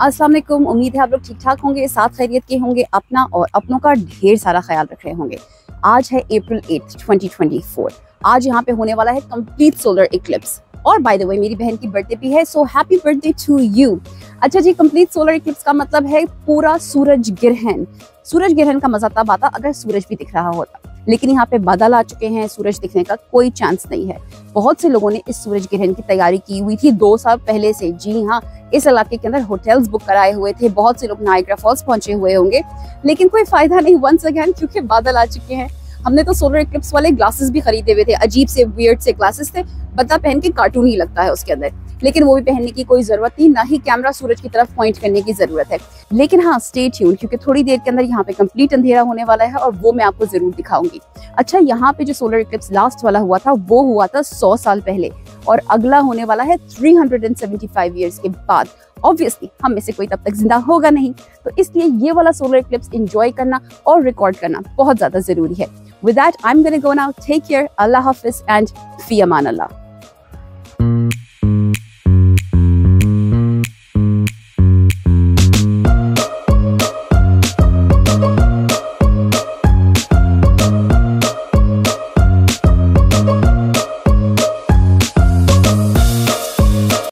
वालेकुम उम्मीद है आप लोग ठीक ठाक होंगे, साथ खैरियत के होंगे, अपना और अपनों का ढेर सारा ख्याल रख रहे होंगे। आज है अप्रैल 8 2024 आज यहाँ पे होने वाला है कंप्लीट सोलर इक्लिप्स और बाय द वे मेरी बहन की बर्थडे भी है so happy birthday to you अच्छा जी कंप्लीट सोलर इक्लिप्स का मतलब है पूरा सूरज ग्रहण। सूरज ग्रहण का मज़ा तब आता अगर सूरज भी दिख रहा होता। लेकिन यहाँ पे बादल आ चुके हैं, सूरज दिखने का कोई चांस नहीं है। बहुत से लोगों ने इस सूरज ग्रहण की तैयारी की हुई थी दो साल पहले से। जी हाँ इस इलाके के अंदर होटल्स बुक कराए हुए थे। बहुत से लोग नाइग्रा फॉल्स पहुँचे हुए होंगे, लेकिन कोई फ़ायदा नहीं वंस अगेन क्योंकि बादल आ चुके हैं। हमने तो सोलर इक्लिप्स वाले ग्लासेस भी खरीदे हुए थे। अजीब से वियर्ड से ग्लासेस थे बता पहन के कार्टून ही लगता है उसके अंदर। लेकिन वो भी पहनने की कोई ज़रूरत नहीं, ना ही कैमरा सूरज की तरफ़ पॉइंट करने की ज़रूरत है। लेकिन हाँ स्टे ट्यून क्योंकि थोड़ी देर के अंदर यहाँ पे कंप्लीट अंधेरा होने वाला है और वो मैं आपको ज़रूर दिखाऊँगी। अच्छा यहाँ पे जो सोलर इक्लिप्स लास्ट वाला हुआ था, वो हुआ था सौ साल पहले और अगला होने वाला है 375 इयर्स के बाद। ऑब्वियसली हम में से कोई तब तक ज़िंदा होगा नहीं। तो इसलिए ये वाला सोलर इक्लिप्स इंजॉय करना और रिकॉर्ड करना बहुत ज़्यादा ज़रूरी है। With that I am gonna take care अल्लाह हाफिज एंड फ़ी अमान अल्लाह।